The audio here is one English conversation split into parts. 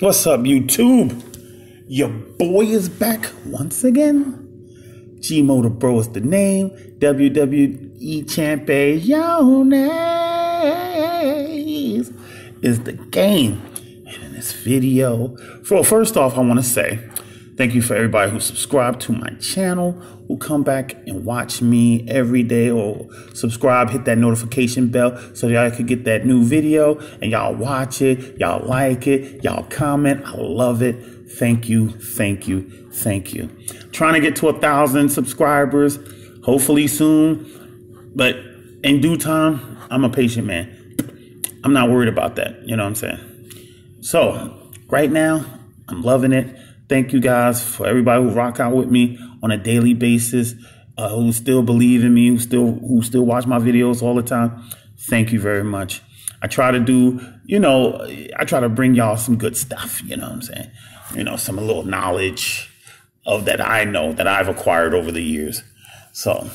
What's up, YouTube? Your boy is back once again. G-Mo da Bro is the name. WWE Champions is the game. And in this video, for first off, I want to say thank you for everybody who subscribed to my channel, who come back and watch me every day, or subscribe, hit that notification bell so y'all could get that new video and y'all watch it, y'all like it, y'all comment. I love it. Thank you, thank you, thank you. Trying to get to a thousand subscribers, hopefully soon, but in due time, I'm a patient man. I'm not worried about that. You know what I'm saying? So, right now, I'm loving it. Thank you guys for everybody who rock out with me on a daily basis, uh, who still believe in me, who still who still watch my videos all the time. Thank you very much. I try to do, you know, I try to bring y'all some good stuff. You know what I'm saying? You know, some little knowledge of that I know that I've acquired over the years. So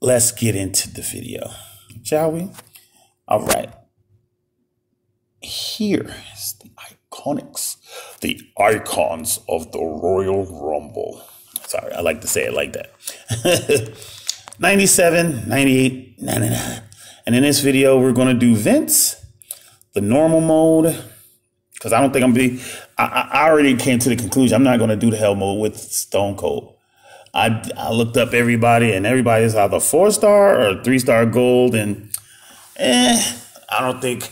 let's get into the video, shall we? All right. Here is the iconics, the icons of the Royal Rumble. Sorry, I like to say it like that. 97, 98, 99. And in this video, we're going to do Vince, the normal mode, because I don't think I'm be. I, I already came to the conclusion I'm not going to do the hell mode with Stone Cold. I, I looked up everybody, and everybody's either four star or three star gold, and eh, I don't think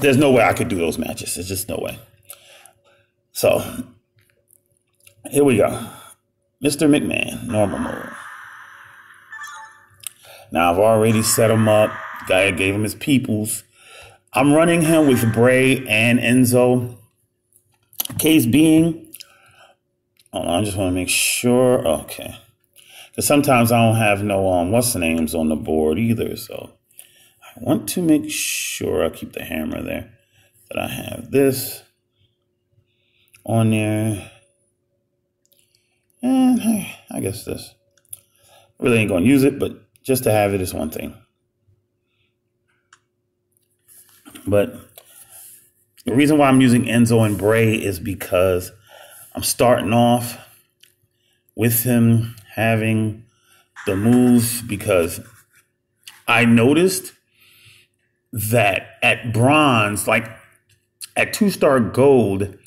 there's no way I could do those matches. There's just no way. So here we go. Mr. McMahon, normal mode. Now I've already set him up. Guy gave him his peoples. I'm running him with Bray and Enzo. Case being, on, I just want to make sure. Okay. Because sometimes I don't have no um what's the names on the board either. So I want to make sure I keep the hammer there. That I have this on there. And uh, I guess this. Really ain't gonna use it, but just to have it is one thing. But the reason why I'm using Enzo and Bray is because I'm starting off with him having the moves because I noticed that at bronze, like at two star gold,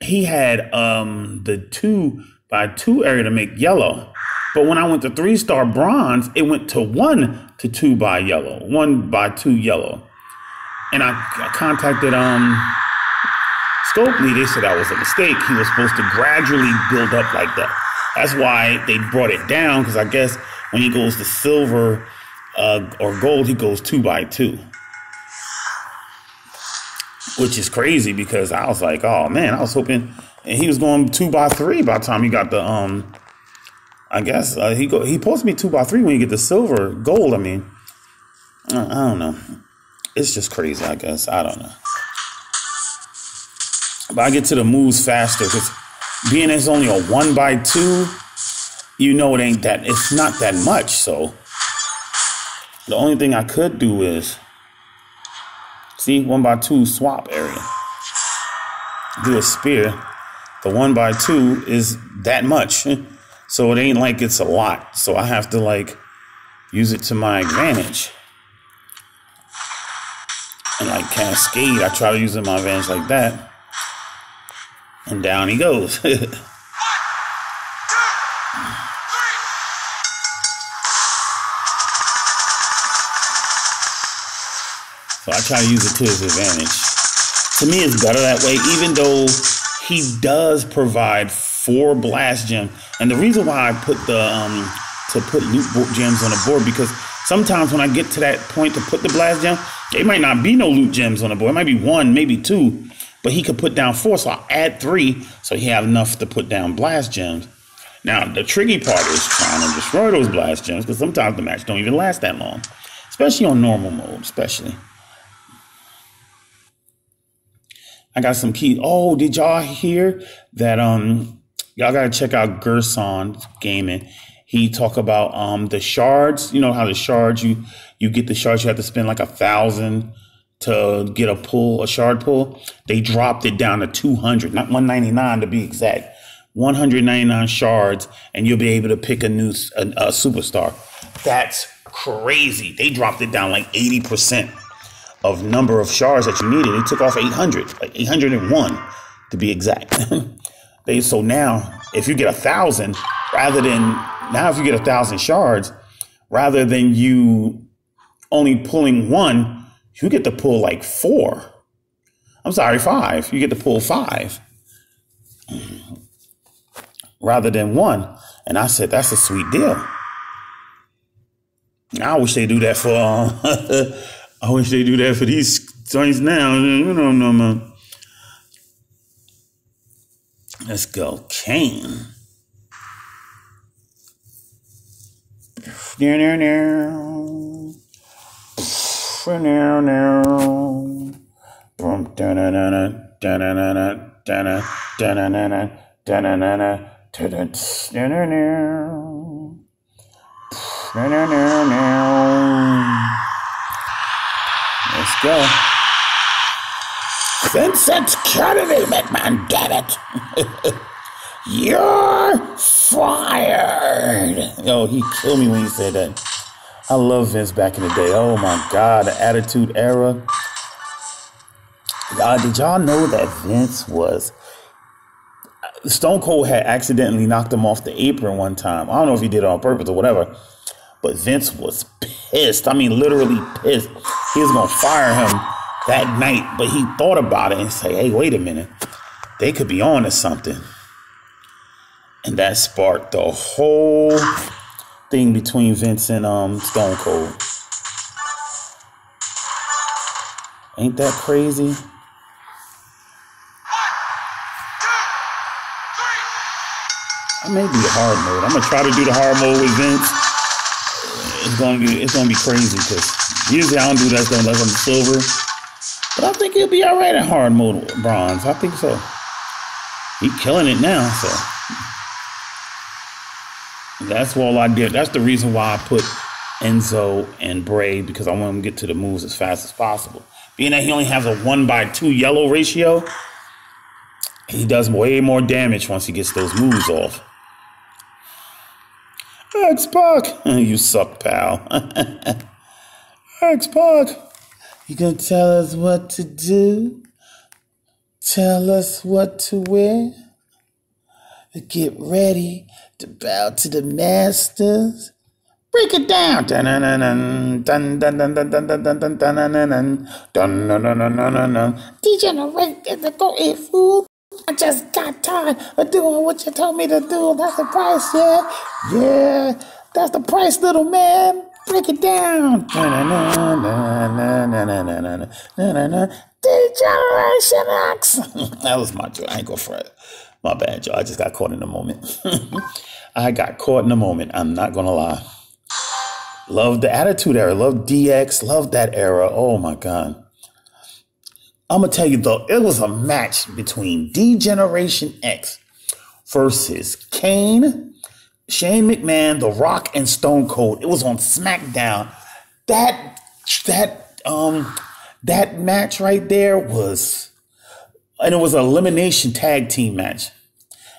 he had um the two by two area to make yellow. But when I went to three star bronze, it went to one to two by yellow, one by two yellow. And I, I contacted um Scopely. They said that was a mistake. He was supposed to gradually build up like that. That's why they brought it down because I guess when he goes to silver uh, or gold, he goes two by two, which is crazy because I was like, oh man, I was hoping, and he was going two by three by the time he got the um I guess uh, he go he to be two by three when you get the silver gold. I mean, I, I don't know. It's just crazy. I guess I don't know. But I get to the moves faster because being it's only a one by two, you know it ain't that. It's not that much. So the only thing I could do is see one by two swap area. Do a spear. The one by two is that much. So it ain't like it's a lot. So I have to like use it to my advantage. And like Cascade, I try to use it my advantage like that. And down he goes. try to use it to his advantage. To me, it's better that way, even though he does provide four blast gems. And the reason why I put the um to put loot gems on the board because sometimes when I get to that point to put the blast gem, it might not be no loot gems on the board. It might be one, maybe two, but he could put down four. So I'll add three so he have enough to put down blast gems. Now the tricky part is trying to destroy those blast gems because sometimes the match don't even last that long, especially on normal mode, especially. I got some key. Oh, did y'all hear that? Um, y'all gotta check out Gerson Gaming. He talk about um the shards. You know how the shards you you get the shards. You have to spend like a thousand to get a pull, a shard pull. They dropped it down to 200, not 199 to be exact. 199 shards, and you'll be able to pick a new a, a superstar. That's crazy. They dropped it down like 80% of number of shards that you needed. They took off 800, like 801 to be exact. they so now if you get a thousand, rather than now if you get a thousand shards, rather than you only pulling one, you get to pull like four. I'm sorry, five. You get to pull five rather than one. And I said, that's a sweet deal. I wish they do that for. Uh, I wish they do that for these joints now. You know, no, no. Let's go, Kane. Now, now, now. Now, now. Boom, da na na na, da na na na, da na, da na na na, da na na na, da na na na na, na na na Let's go. Vincent Kennedy, McMahon, damn it. You're fired. Yo, he killed me when he said that. I love Vince back in the day. Oh my God, the Attitude Era. Y'all, did y'all know that Vince was uh, Stone Cold had accidentally knocked him off the apron one time. I don't know if he did it on purpose or whatever, but Vince was pissed. I mean, literally pissed. He was gonna fire him that night, but he thought about it and say, "Hey, wait a minute, they could be on to something." And that sparked the whole thing between Vince and um, Stone Cold. Ain't that crazy? I may be hard mode. I'm gonna try to do the hard mode with Vince. It's gonna be it's gonna be crazy because usually I don't do that stuff unless I'm silver. But I think he'll be all right in hard mode bronze. I think so. He's killing it now, so that's all I did. That's the reason why I put Enzo and Bray because I want him to get to the moves as fast as possible. Being that he only has a one by two yellow ratio, he does way more damage once he gets those moves off. X Pac, you suck, pal. Pac, you gonna tell us what to do? Tell us what to wear? Get ready to bow to the masters. Break it down. Dun dun dun dun dun dun dun dun dun dun dun dun dun dun dun Degenerate is the going fool. I just got tired of doing what you told me to do. That's the price, yeah? Yeah, that's the price, little man. Break it down. Degeneration X. that was my joke. I ain't go for it. My bad, y'all. I just got caught in the moment. I got caught in the moment. I'm not to lie. Love the Attitude Era. Love DX. Love that era. Oh, my God. I'm to tell you, though, it was a match between D-Generation X versus Kane, Shane McMahon, The Rock, and Stone Cold. It was on SmackDown. That, that, um, that match right there was and it was an elimination tag team match.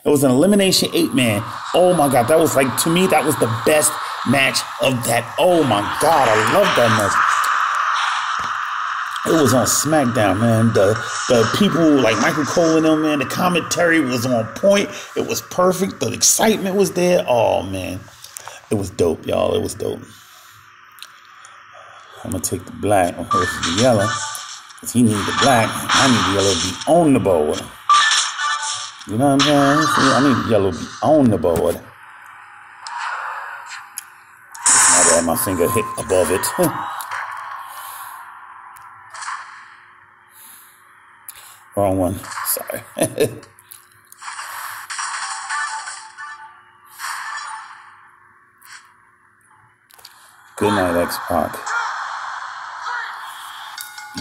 It was an elimination eight man. Oh my god, that was like to me that was the best match of that. Oh my god, I love that match. It was on SmackDown, man. The the people like Michael Cole and them, man. The commentary was on point. It was perfect. The excitement was there. Oh man, it was dope, y'all. It was dope. I'm gonna take the black versus the yellow. Cause he needs the black. I need the yellow to be on the board. You know what I'm saying? See, I need the yellow to be on the board. My bad, my finger hit above it. Wrong one. Sorry. Good night, X Pac.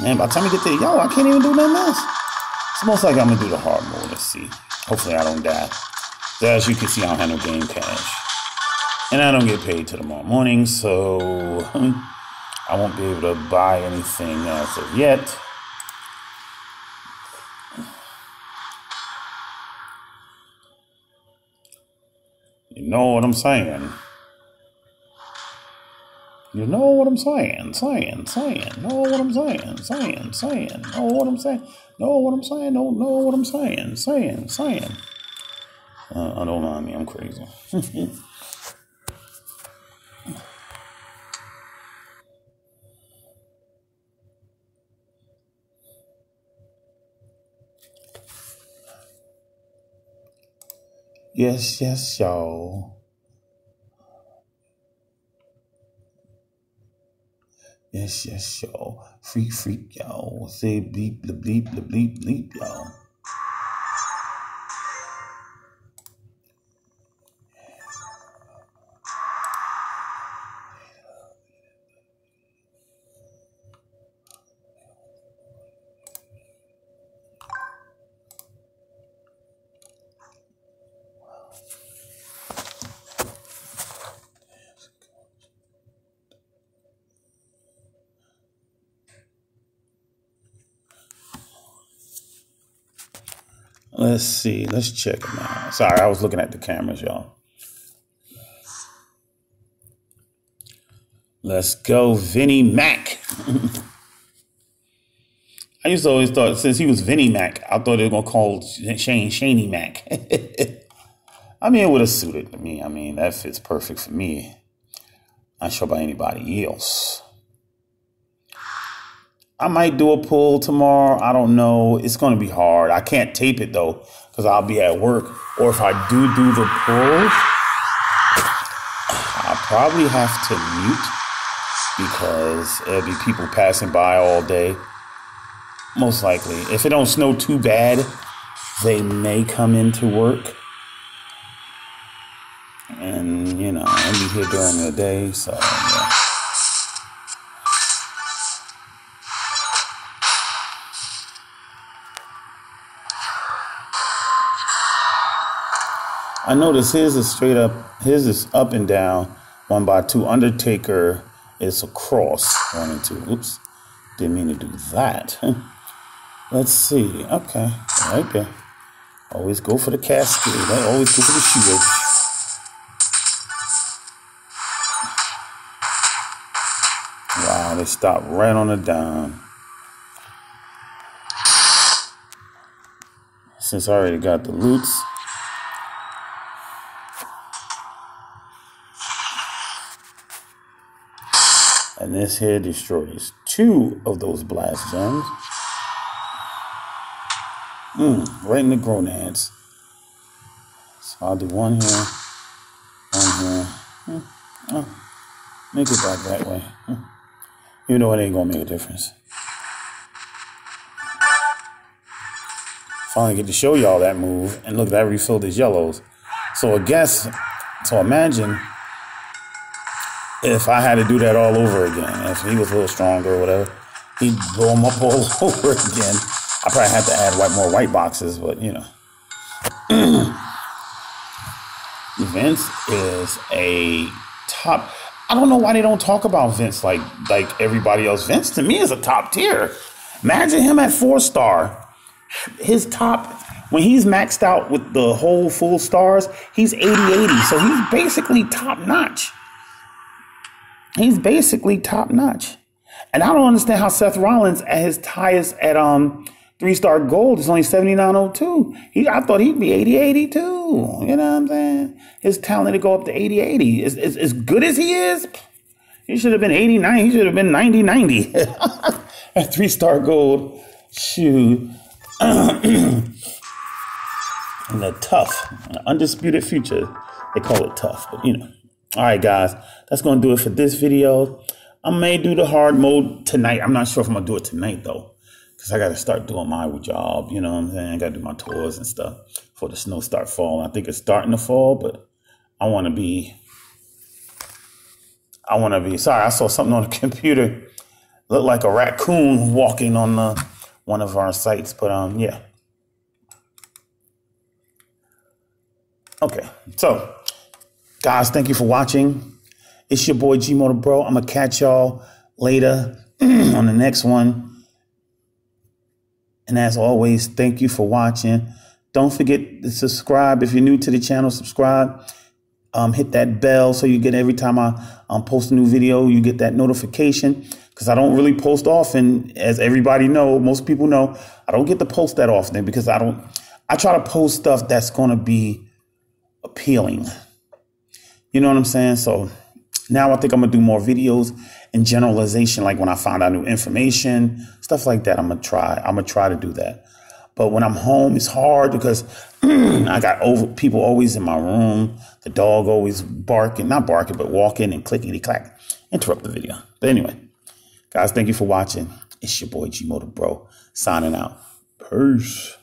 Man, by the time you get to yellow, I can't even do nothing else. It's most like I'm gonna do the hard mode. Let's see. Hopefully I don't die. As you can see, I don't have no game cash. And I don't get paid till tomorrow morning, so I won't be able to buy anything as of yet. You know what I'm saying? You know what I'm saying? Saying, saying, know what I'm saying? Saying, saying, know what I'm saying? Know what I'm saying? Don't know what I'm saying? Saying, saying. Uh, I don't mind me, I'm crazy. yes, yes, y'all. Yes, yes, y'all. Freak, freak, y'all. Say bleep, bleep, bleep, bleep, bleep, y'all. Let's see. Let's check them out. Sorry, I was looking at the cameras, y'all. Let's go, Vinnie Mac. I used to always thought since he was Vinnie Mac, I thought they were gonna call Shane Shaney Mac. I mean, it would have suited me. I mean, that fits perfect for me. Not sure about anybody else. I might do a pull tomorrow. I don't know. It's going to be hard. I can't tape it though because I'll be at work. Or if I do do the pull, I'll probably have to mute because there'll be people passing by all day. Most likely. If it don't snow too bad, they may come into work. And, you know, I'll be here during the day. So, yeah. I notice his is straight up, his is up and down, one by two. Undertaker is across, one and two. Oops, didn't mean to do that. Let's see. Okay, right there. Always go for the cascade. I always go for the shield. Wow, they stopped right on the down. Since I already got the loots. And this here destroys two of those blast gems. Mm, right in the gonads. So I'll do one here, one here. Mm, oh, make it back that way. Mm. Though it ain't gonna make a difference. Finally get to show y'all that move. And look, that refilled his yellows. So I guess, so imagine if I had to do that all over again, if he was a little stronger or whatever, he'd blow him up all over again. I probably had to add white more white boxes, but you know. Vince is a top. I don't know why they don't talk about Vince like like everybody else. Vince to me is a top tier. Imagine him at four star. His top when he's maxed out with the whole full stars, he's 80 80. So he's basically top notch. He's basically top notch. And I don't understand how Seth Rollins at his highest at um three star gold is only 7902. He I thought he'd be 80 82. You know what I'm saying? His talent to go up to 80 80. As, as, as good as he is, he should have been 89. He should have been 90 90. at three star gold. Shoot. and the tough, undisputed future. They call it tough, but you know. All right, guys, that's going to do it for this video. I may do the hard mode tonight. I'm not sure if I'm going to do it tonight, though, because I got to start doing my job. You know what I'm saying? I got to do my tours and stuff before the snow start falling. I think it's starting to fall, but I want to be, I want to be, sorry, I saw something on the computer. Looked like a raccoon walking on the, one of our sites, but um, yeah. Okay, so Guys, thank you for watching. It's your boy G-Mo da Bro. I'm going to catch y'all later on the next one. And as always, thank you for watching. Don't forget to subscribe. If you're new to the channel, subscribe. Um, hit that bell so you get every time I um, post a new video, you get that notification. Because I don't really post often, as everybody know, most people know, I don't get to post that often because I don't. I try to post stuff that's going to be appealing. You know what I'm saying? So now I think I'm gonna do more videos and generalization, like when I find out new information, stuff like that. I'm gonna try. I'm gonna try to do that. But when I'm home, it's hard because I got over people always in my room. The dog always barking, not barking, but walking and clickety clack. Interrupt the video. But anyway, guys, thank you for watching. It's your boy G-Mo da Bro signing out. Peace.